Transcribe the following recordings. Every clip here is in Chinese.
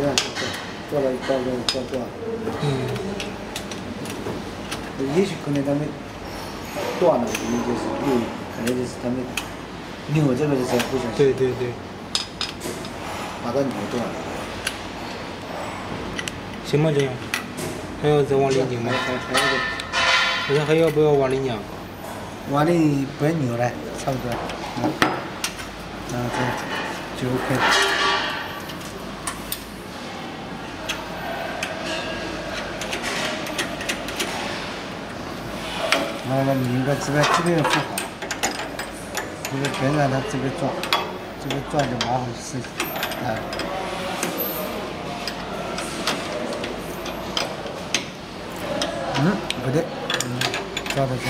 到这到多少？嗯，也许可能他们断了，可能就是又可能就是他们扭这个的时候不小心对对对，把它扭断了。行吗？这样还要再往里拧吗还？还还有个不是还要不要往里拧？往里不要扭了，差不多。嗯，然后这样就 OK 了。然后拧个这边这边要扶好，这个别让它这边转，这边转就麻烦事情。啊。嗯，不对，嗯，抓得住。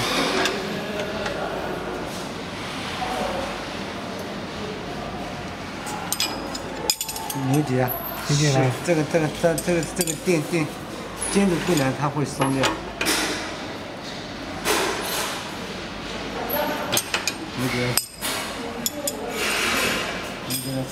扭紧啊！扭紧了这个这个这这个这个电电尖的不然它会松掉。扭紧了，扭紧了，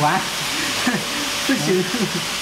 完，不行。